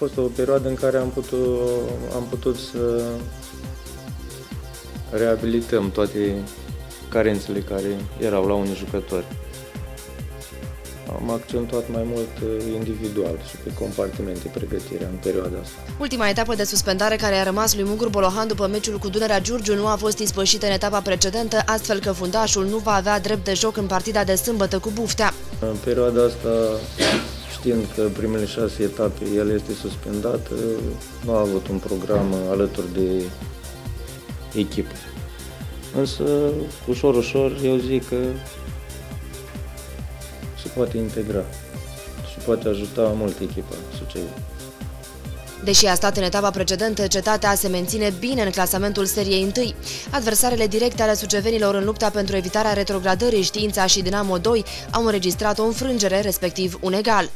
fost o perioadă în care am putut, am putut să reabilităm toate carențele care erau la unii jucători. Am accentuat mai mult uh, individual și pe compartimente pregătirea în perioada asta. Ultima etapă de suspendare care a rămas lui Mugur Bolohan după meciul cu Dunărea Giurgiu nu a fost ispășită în etapa precedentă, astfel că fundașul nu va avea drept de joc în partida de sâmbătă cu Buftea. În perioada asta, știind că primele șase etape el este suspendat, uh, nu a avut un program alături de echipă. Însă, ușor, ușor, eu zic că se poate integra și poate ajuta mult echipa Suceava. Deși a stat în etapa precedentă, Cetatea se menține bine în clasamentul seriei 1. Adversarele directe ale sucevenilor în lupta pentru evitarea retrogradării Știința și Dinamo 2 au înregistrat o înfrângere, respectiv un egal.